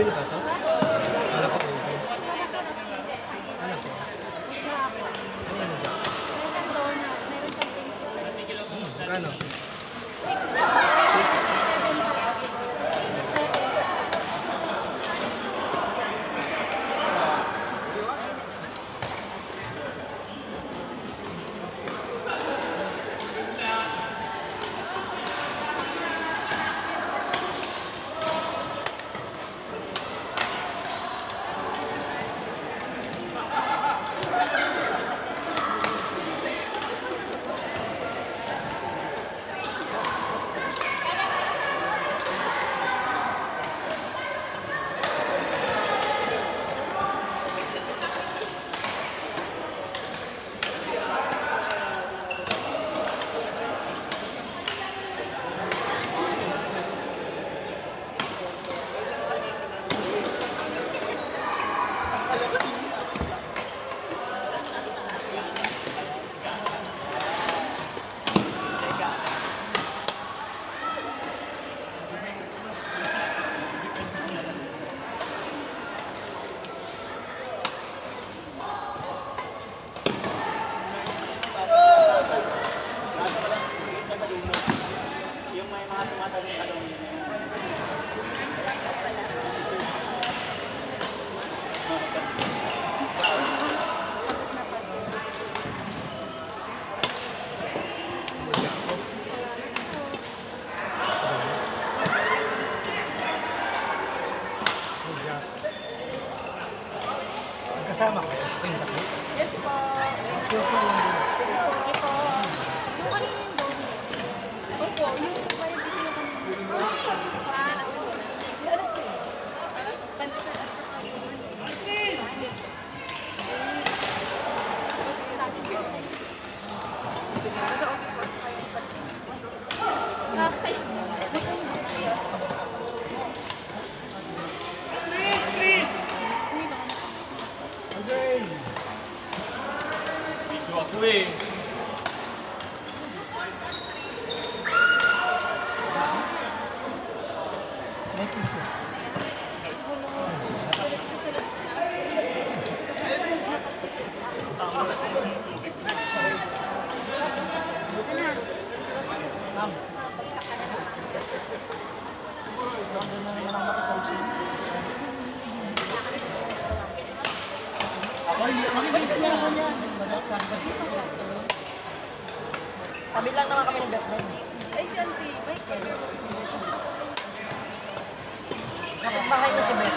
Bilbao. 三嘛。Tabi lang naman kami ng Batman. Ay, si Auntie, may Kapag bahay na si Mel.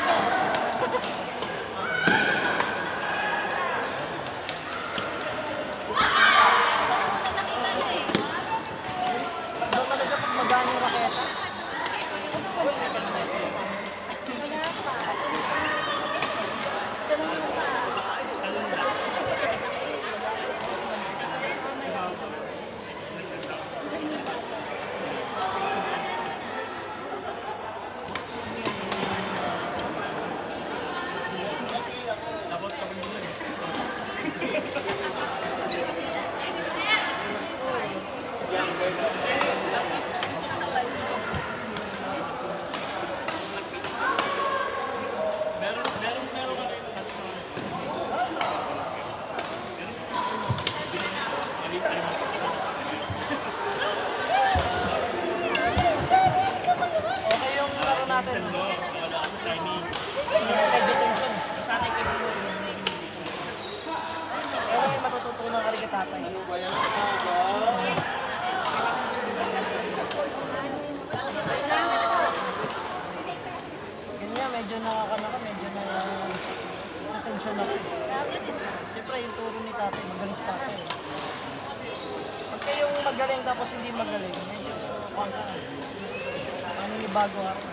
tatay. Ano ba? Ganyan, medyo nakakano ka, medyo na atensyon ako. Siyempre, yung turo ni tatay, magaling sa tatay. Pagka yung magaling tapos hindi magaling, medyo pangka. Ano ni bago ako.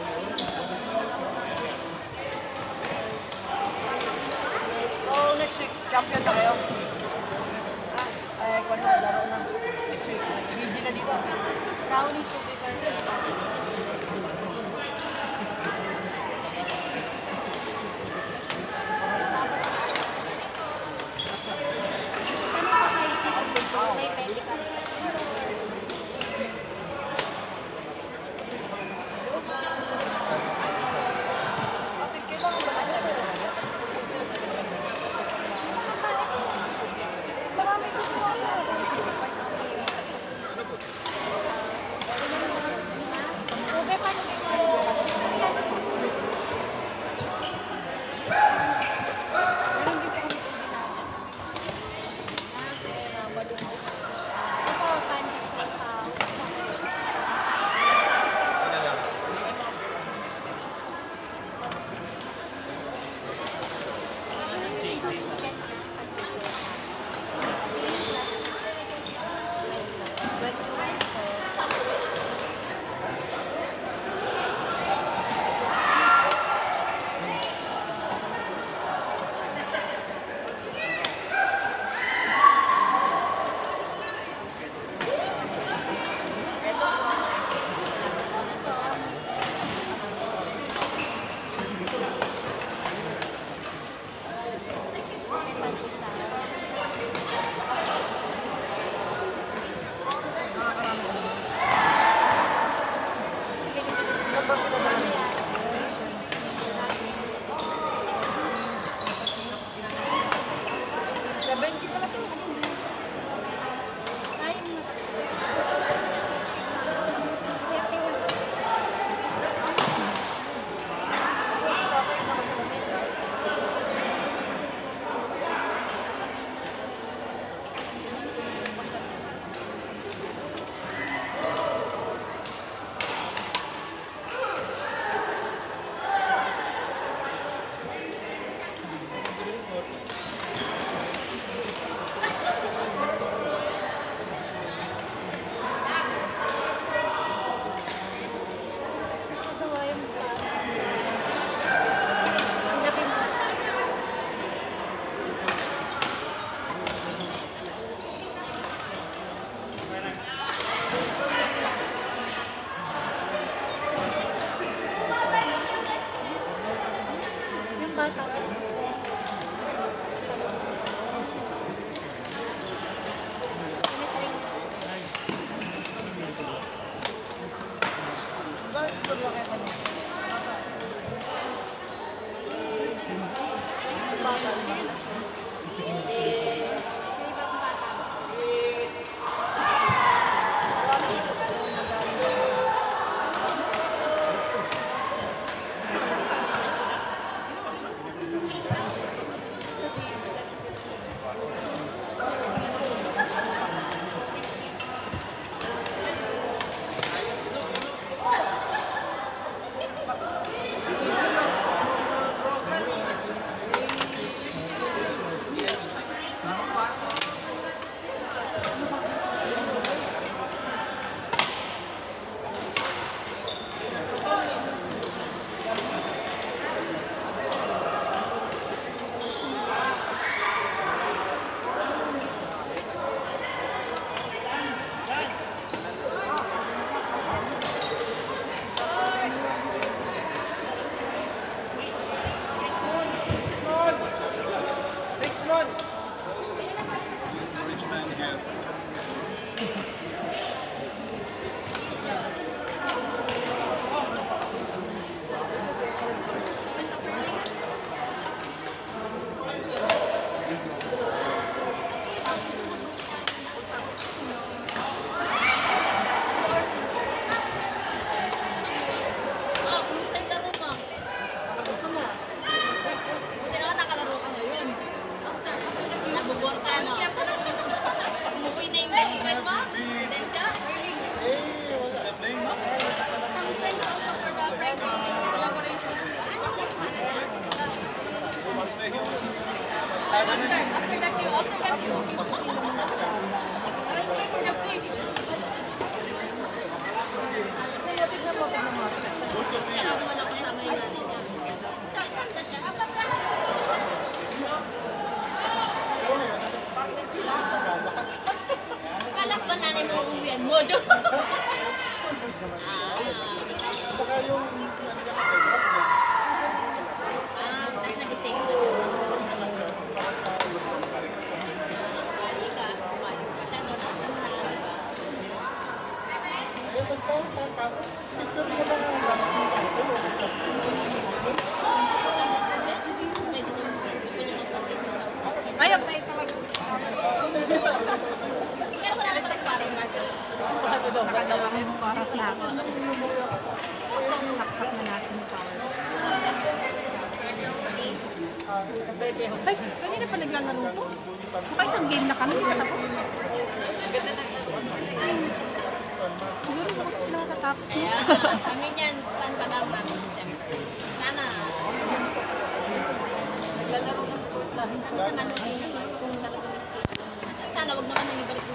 So, next week, champion na kayo. Ah, ay, kung ano, laro na. Next week. Busy na dito. Brownie to. 本当? Ay, kanina pa naglalaro ko. Maka isang game na kami, hindi pa tapos. Siguro ba kasi sila matatapos niya? Kami niyan, plan pa lang namin December. Sana. Lalaro na sa kurta. Sana naman ulit kung talaga na skate. Sana wag naman nang ibalik